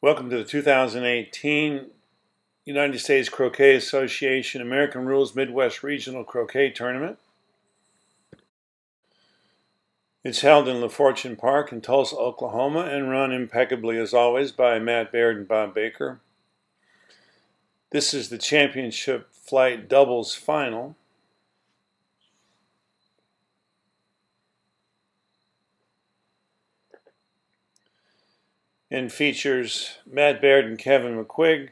Welcome to the 2018 United States Croquet Association American Rules Midwest Regional Croquet Tournament. It's held in LaFortune Park in Tulsa, Oklahoma, and run impeccably as always by Matt Baird and Bob Baker. This is the championship flight doubles final. And features Matt Baird and Kevin McQuigg,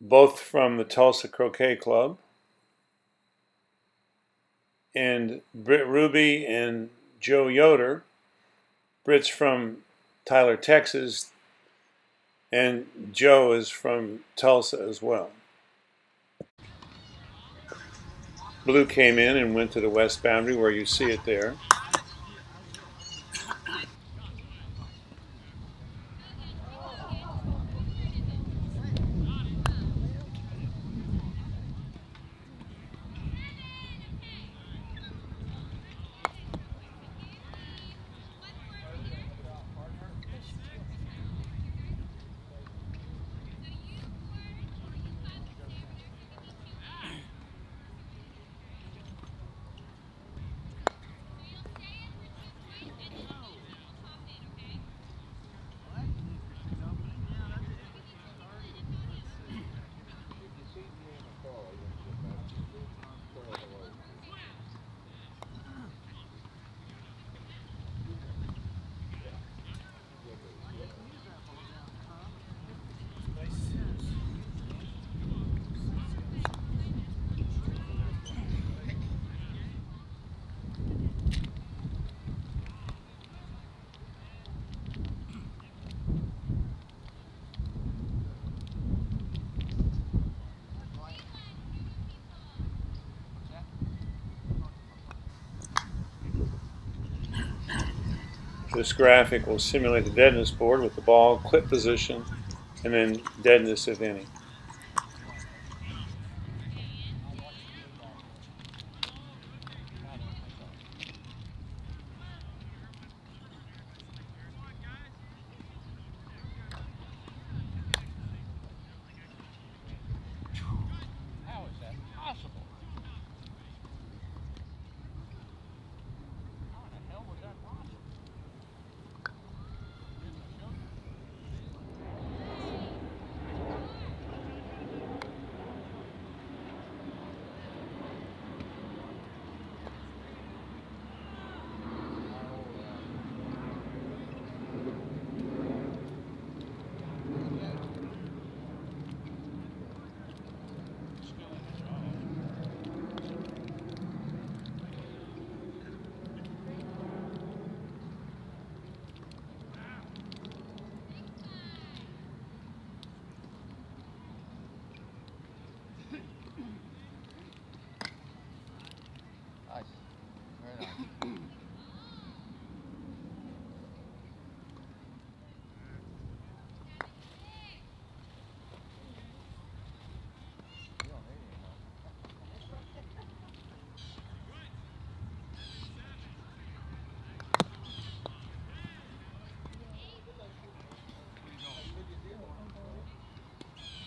both from the Tulsa Croquet Club, and Britt Ruby and Joe Yoder. Britt's from Tyler, Texas, and Joe is from Tulsa as well. Blue came in and went to the west boundary where you see it there. This graphic will simulate the deadness board with the ball, clip position, and then deadness if any.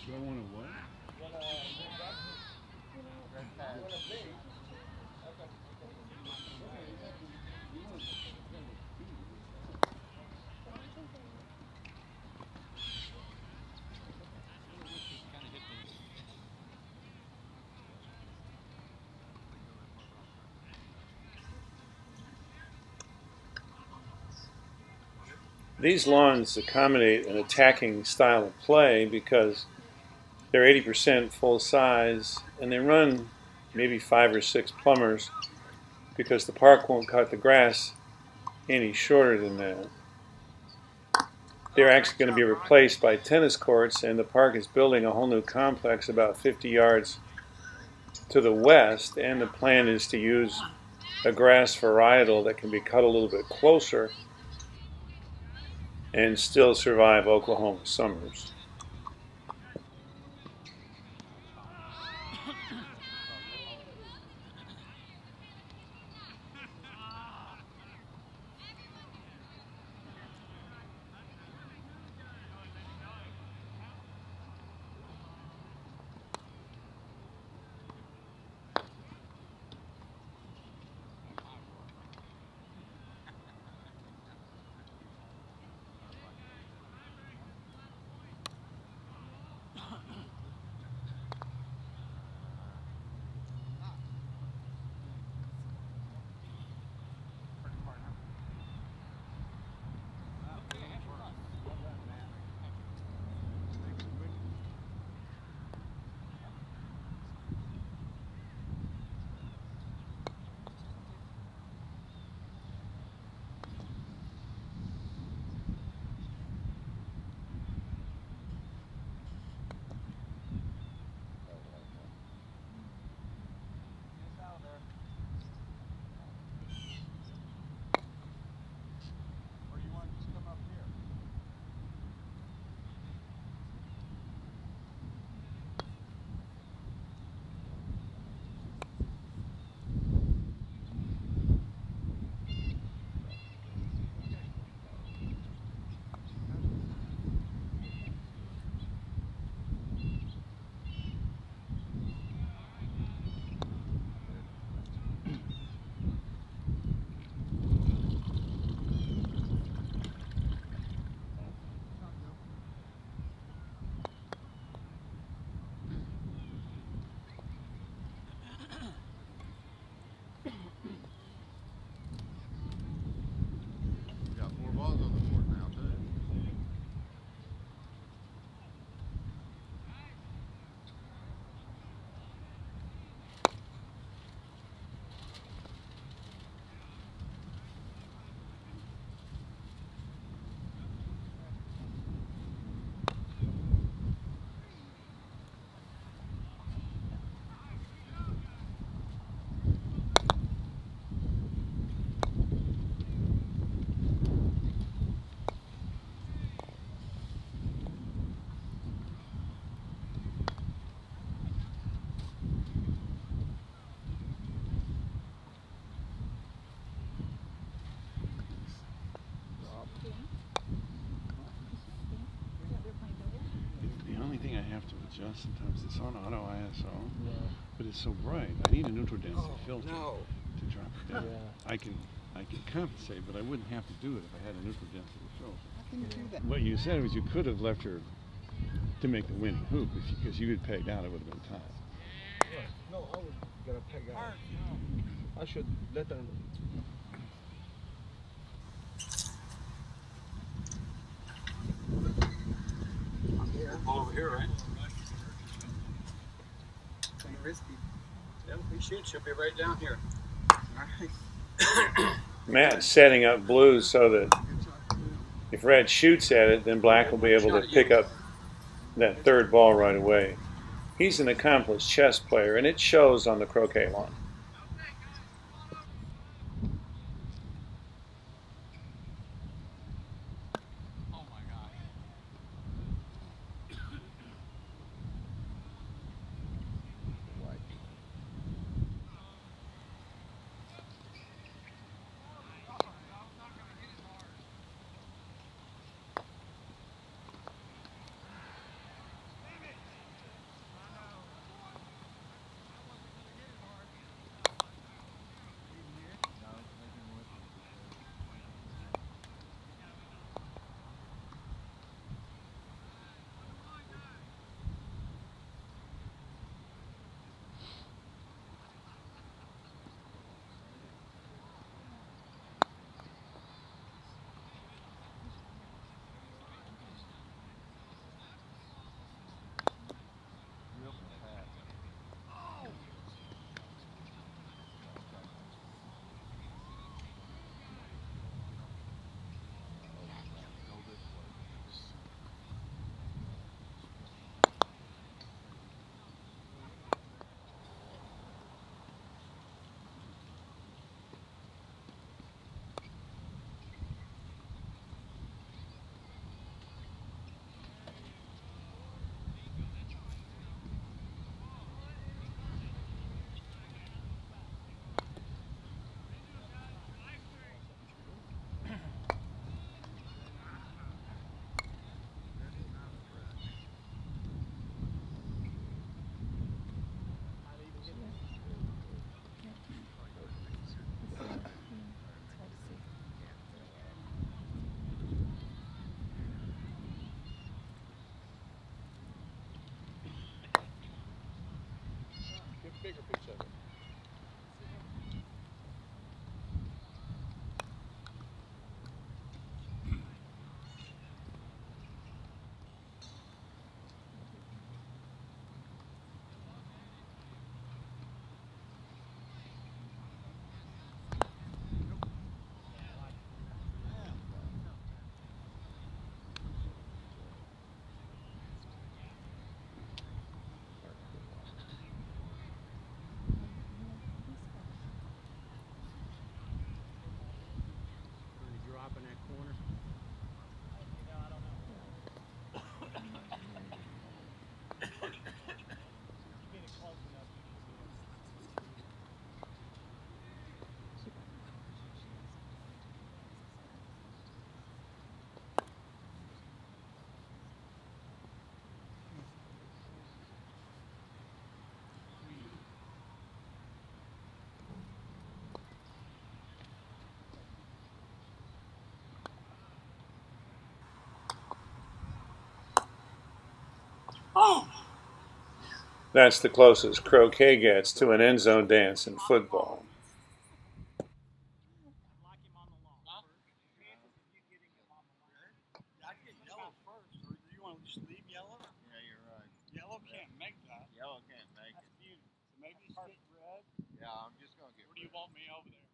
Do I want what? These lawns accommodate an attacking style of play because they're 80% full size and they run maybe five or six Plummers because the park won't cut the grass any shorter than that. They're actually going to be replaced by tennis courts and the park is building a whole new complex about 50 yards to the west and the plan is to use a grass varietal that can be cut a little bit closer and still survive Oklahoma summers. Adjust. Sometimes it's on auto ISO, Yeah. but it's so bright. I need a neutral density oh, filter No. to drop it down. Yeah. I can I can compensate, but I wouldn't have to do it if I had a neutral density filter. How can you do that? What you said was you could have left her to make the winning hoop because you, had pegged out, it would have been tied. No, I was gonna peg out. I should let them. Over here, right? Should. She'll be right down here. Matt's setting up blue so that if red shoots at it, then black will be able to pick up that third ball right away. He's an accomplished chess player, and it shows on the croquet lawn. That's the closest croquet gets to an end zone dance in football. I'd get yellow first, or do you want to just leave yellow? Yeah, you're right. Yellow can't make that. Yellow can't make That's it. beautiful. So maybe stick red. Yeah, I'm just gonna get Where do you want me over there?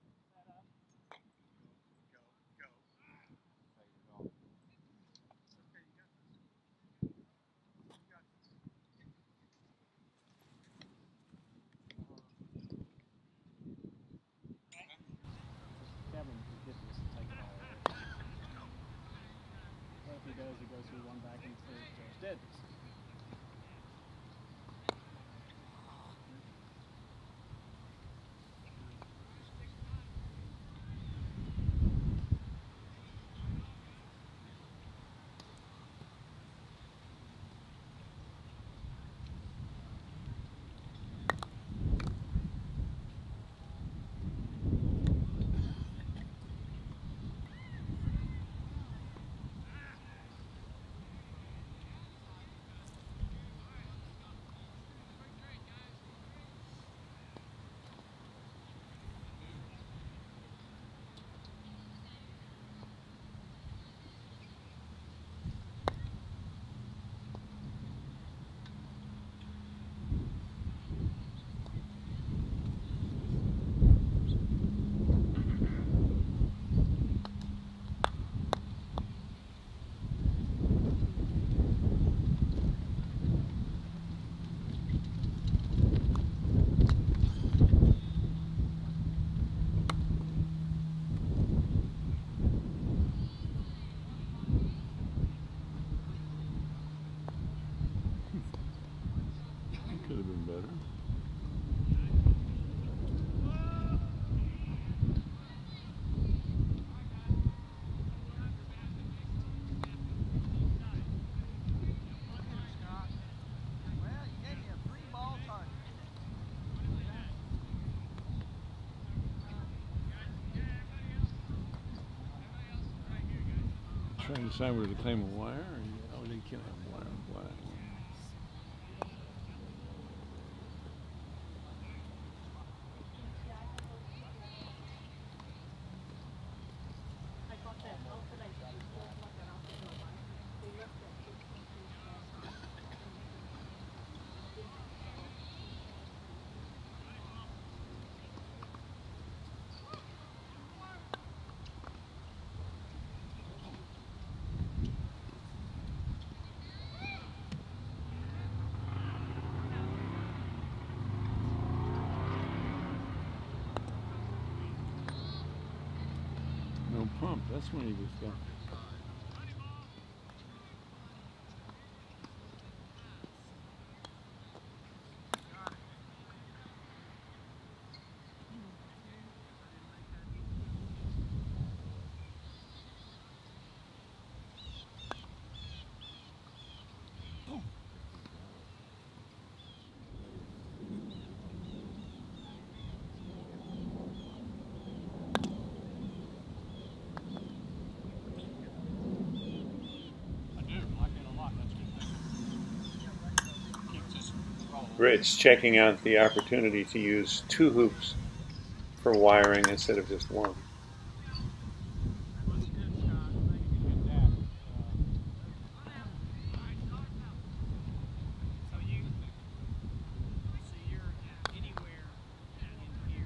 Trying to decide whether to claim a wire or oh, they can't have a wire on black. No pump. That's when he was done. I do, like it a lot, that's a good thing. Keeps us Rich checking out the opportunity to use two hoops for wiring instead of just one. That's a good shot, thank you, good dad. So you, so you're anywhere in here.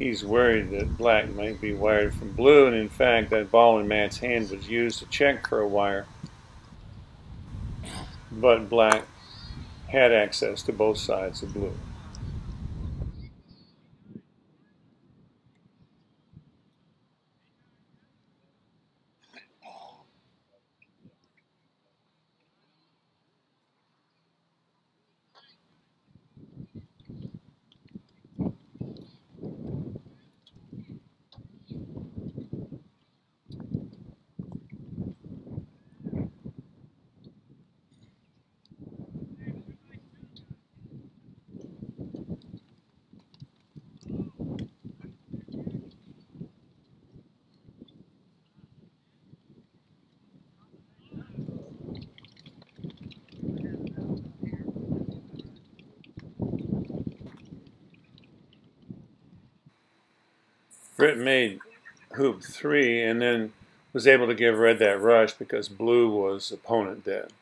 He's worried that black might be wired from blue, and in fact, that ball in Matt's hand was used to check for a wire. But black had access to both sides of blue. Britt made hoop three and then was able to give red that rush because blue was opponent dead.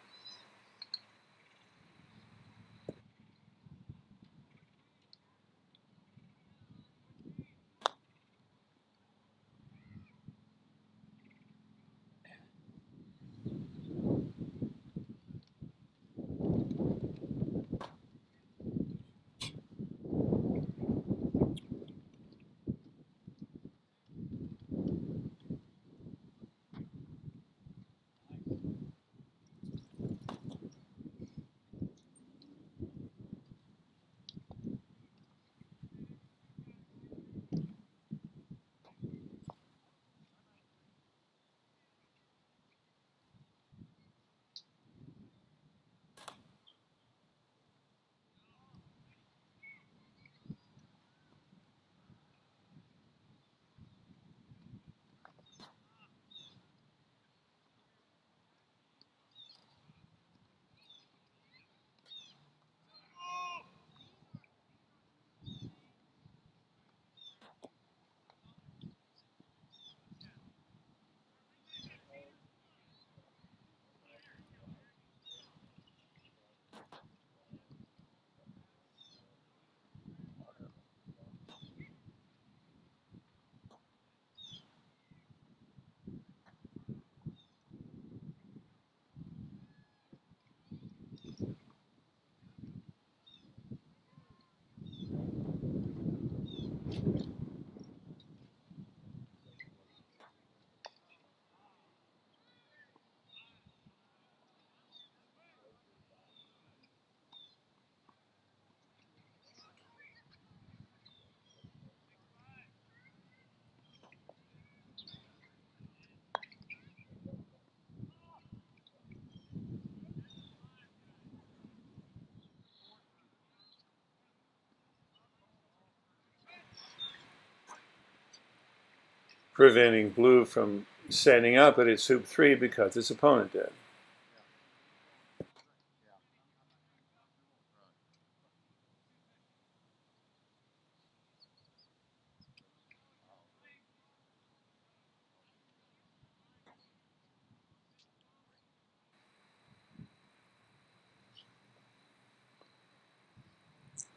Preventing blue from standing up at its hoop three because its opponent did.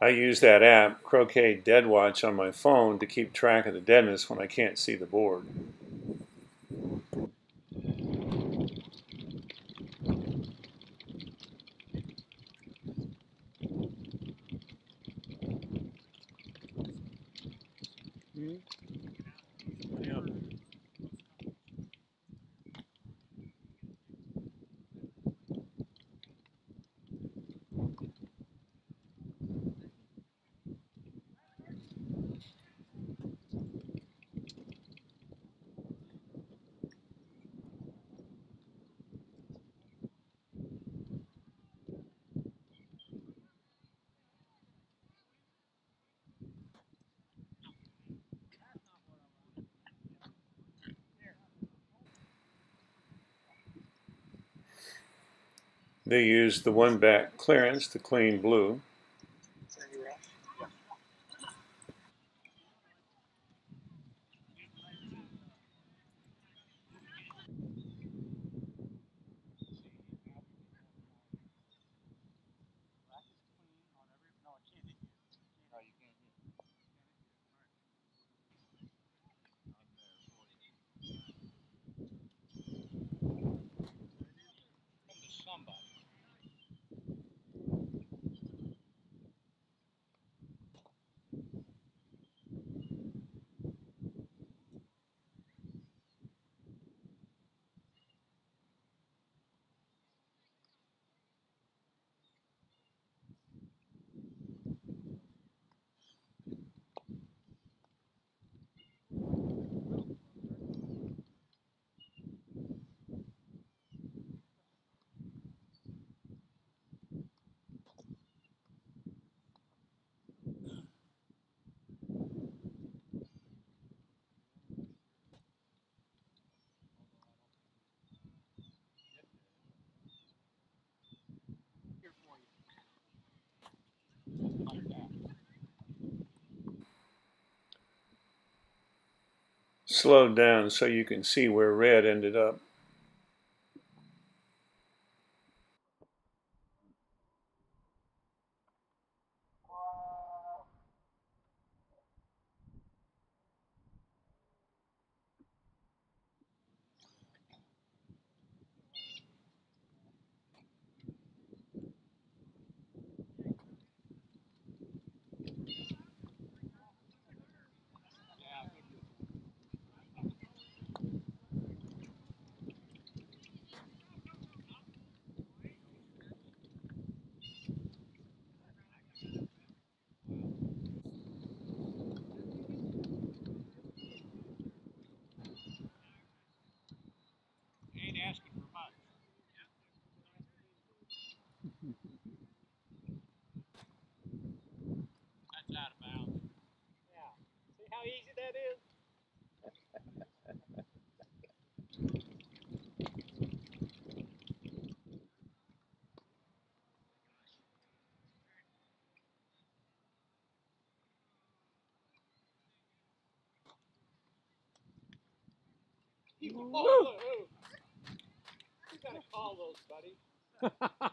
I use that app, Croquet Dead Watch, on my phone to keep track of the deadness when I can't see the board. They use the one back clearance to clean blue. Slowed down so you can see where red ended up. That's out of bounds. Yeah. See how easy that is? You gotta call those, buddy.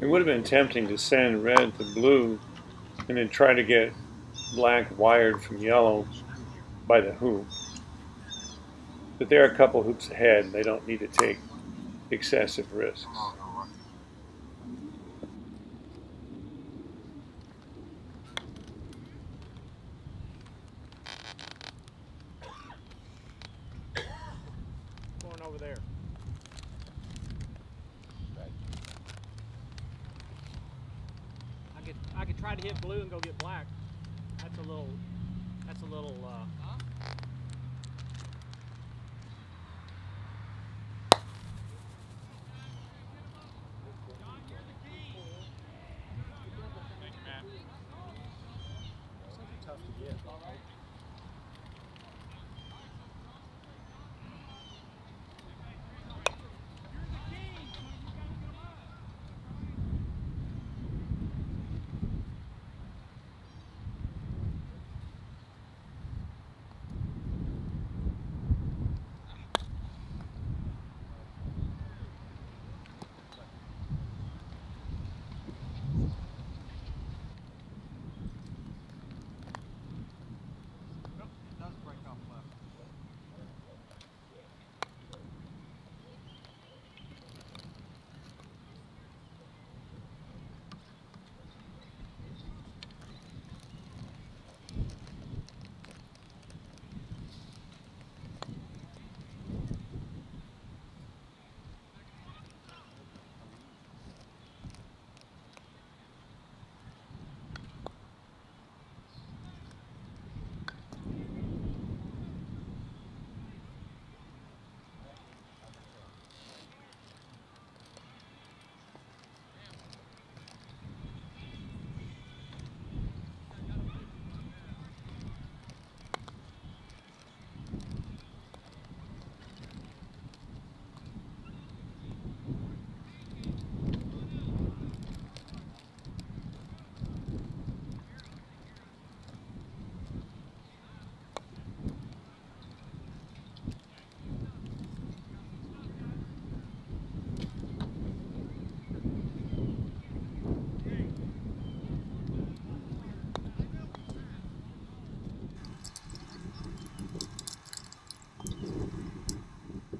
It would have been tempting to send red to blue and then try to get black wired from yellow by the hoop. But they're a couple hoops ahead and they don't need to take excessive risks. Going over there. I try to hit blue and go get black. That's a little that's a little uh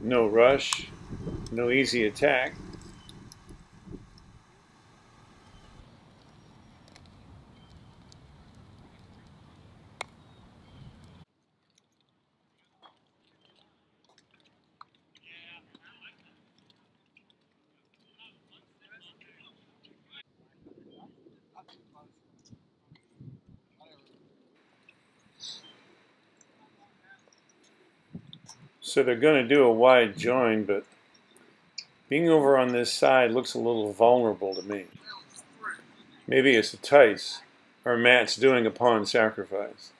No rush, no easy attack. So they're going to do a wide join, but being over on this side looks a little vulnerable to me. Maybe it's a Tice, or Matt's doing a pawn sacrifice.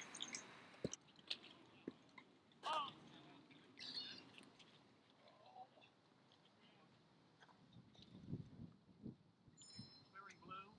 Clearing blue.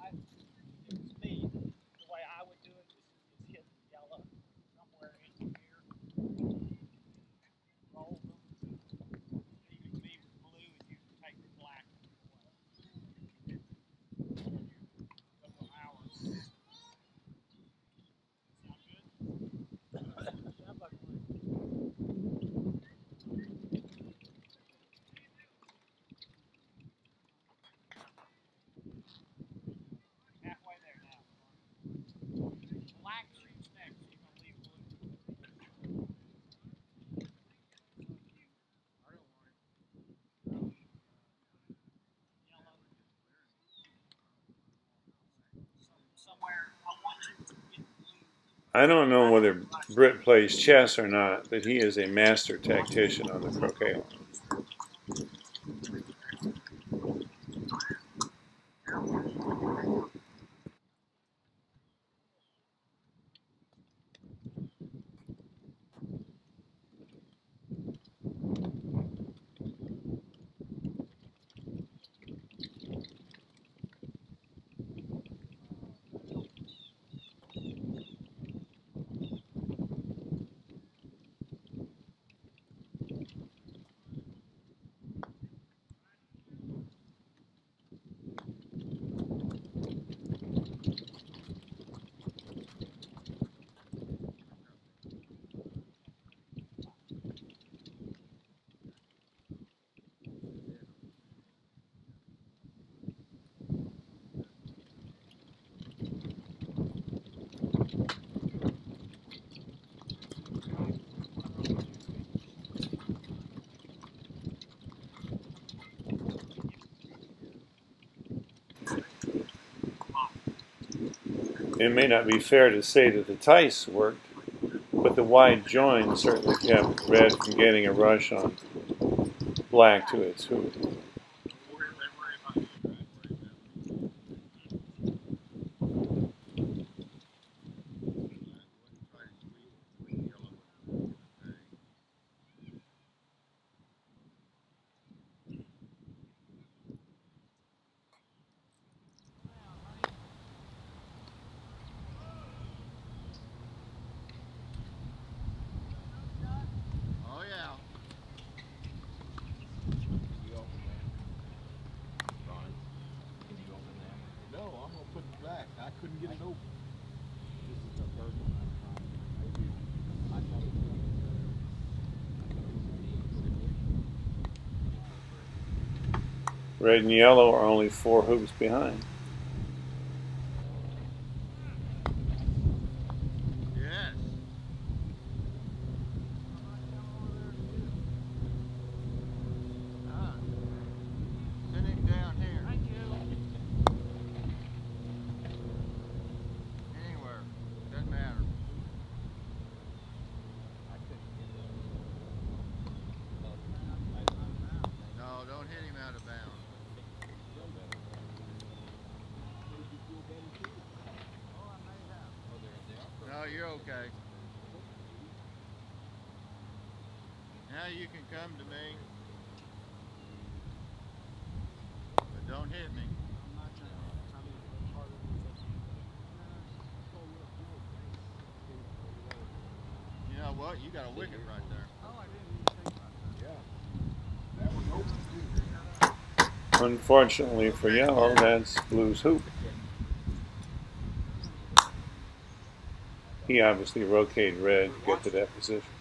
I, it was me. The way I would do it is, is hit yellow somewhere in here. Roll them. Leave me with blue and you take the black. Couple hours. Sound good? Sounds like fun. Halfway there now. Black shoots next. You're gonna leave blue. Yellow. Somewhere. I want you to get blue. I don't know whether Britt plays chess or not, but he is a master tactician on the croquet line. It may not be fair to say that the Tice worked, but the wide join certainly kept red from getting a rush on black to its hoop. Oh, yeah. No, I'm gonna put it back. I couldn't get it open. Red and yellow are only four hoops behind. Yes. Ah. Send him down here. Thank you. Anywhere. Doesn't matter. No, don't hit him out of bounds. No, you're okay. Now you can come to me. But don't hit me. What? You got a wicket right there. Unfortunately for yellow, that's blue's hoop. He obviously rotated red to get to that position.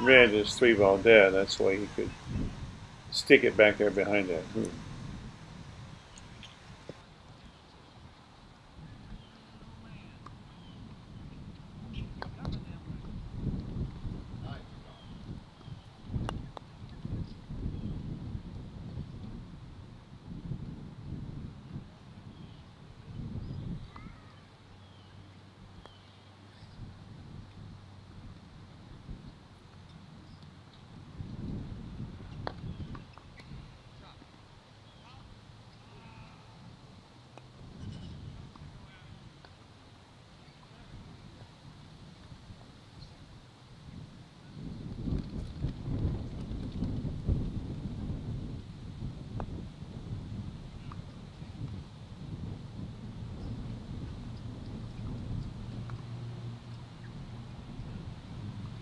Red is three ball dead. That's why he could stick it back there behind that hoop.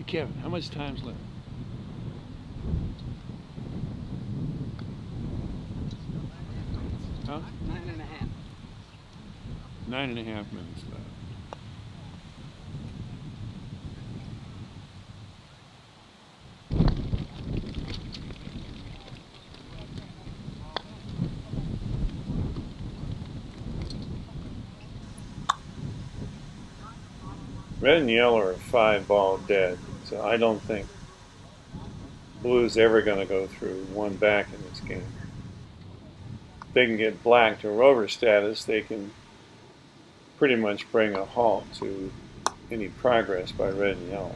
Kevin, how much time's left? Huh? Nine and a half. Nine and a half minutes left. Red and yellow are five ball dead, so I don't think blue's ever going to go through one back in this game. If they can get black to rover status, they can pretty much bring a halt to any progress by red and yellow.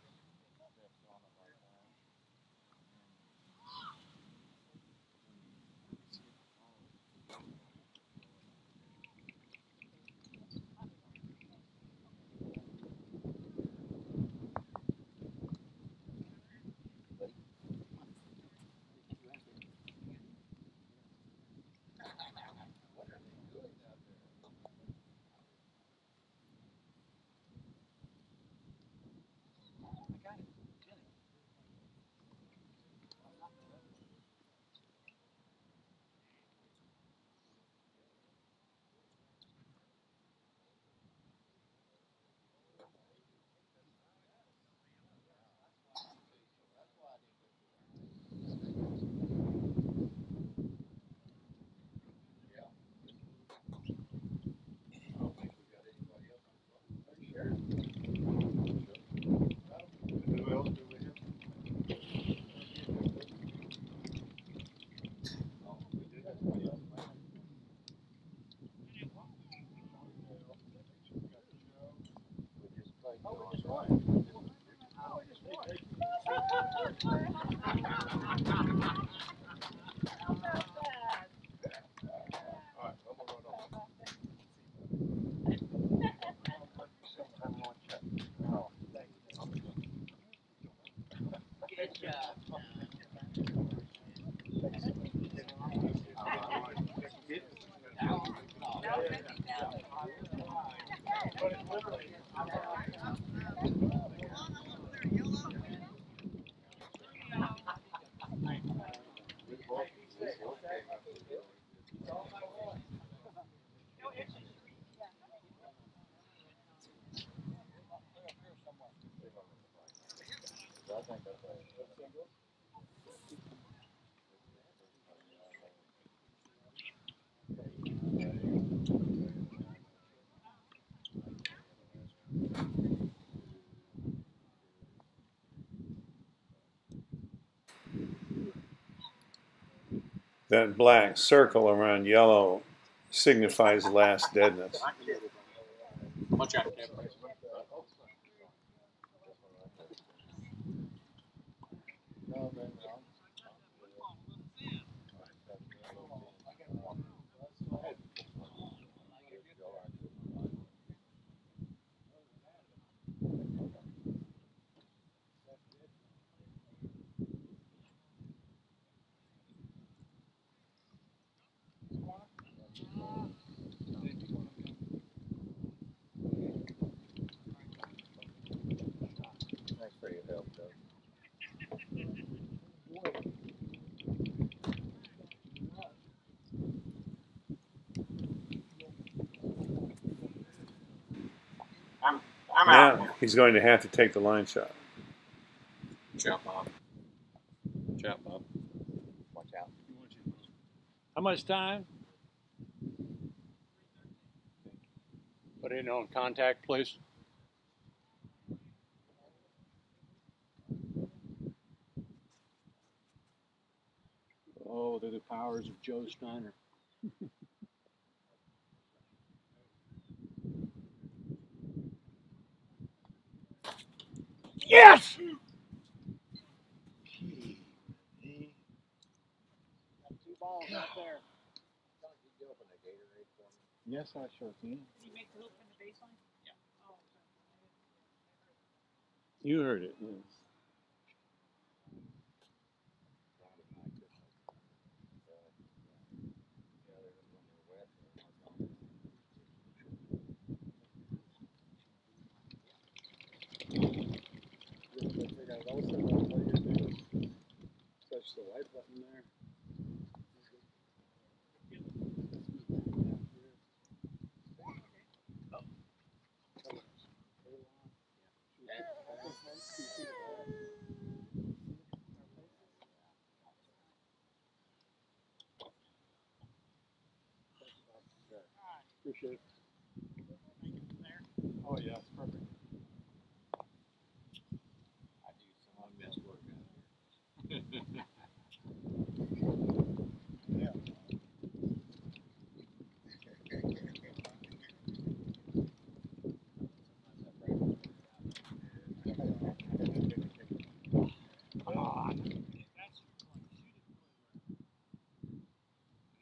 That black circle around yellow signifies last deadness. Watch out, Kevin. Thanks for your. I'm out. Now he's going to have to take the line shot. Jump up. Jump up. Watch out. How much time? Put it on contact, please. Oh, they're the powers of Joe Steiner. Yes! Got two balls right there. Yes, I sure can. Did you make the hook from the baseline? Yeah. Oh, You heard it. Yes. The white button there. Appreciate it. Oh, yeah, it's perfect.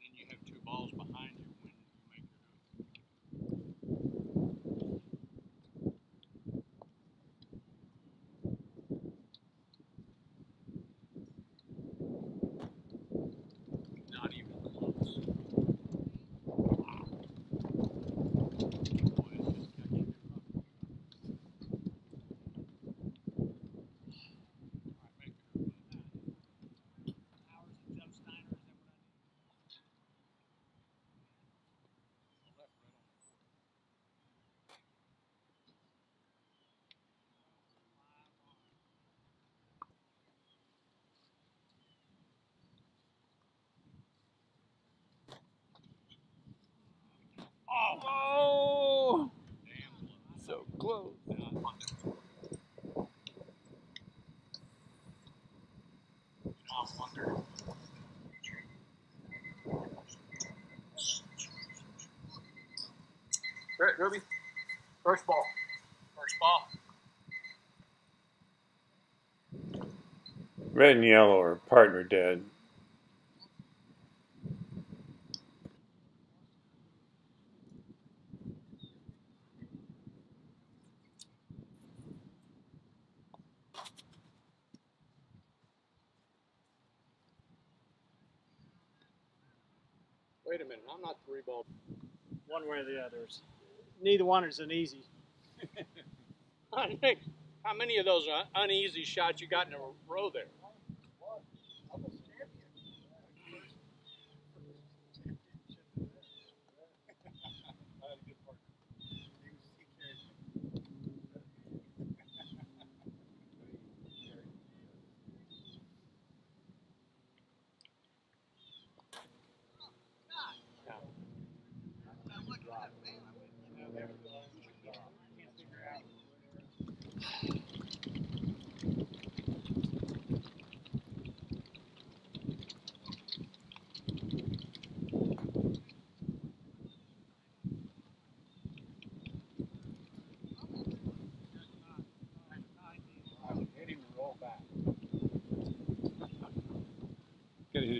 And then you have two balls behind you when you make your hook. Not even close. Wow. Boy, it's just catching it up. All right, make your hook. Powers of Joe Steiner, is that what I need? Left, right on the court. Oh, Damn close. so close. Right, Ruby. First ball. First ball. Red and yellow are partner dead. Wait a minute, I'm not three ball. One way or the others. Neither one is an easy. How many of those uneasy shots you got in a row there?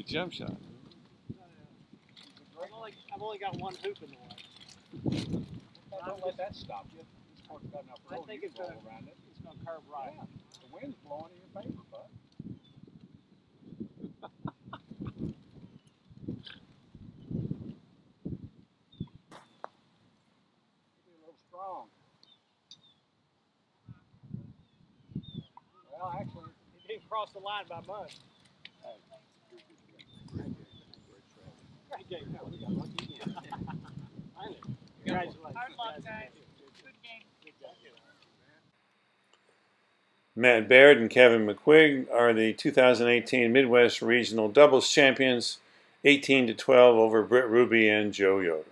A jump shot. I've only, I've only got one hoop in the way. Don't let that stop you. This court's got enough I think it's gonna- around it. It's going to curve right. Yeah, the wind's blowing in your favor, bud. Be a little strong. Well, actually, He didn't cross the line by much. Great game. No, we got lucky again. Finally. Congratulations. Hard luck, guys. Good game. Matt Baird and Kevin McQuigg are the 2018 Midwest Regional Doubles Champions, 18 to 12 over Britt Ruby and Joe Yoder.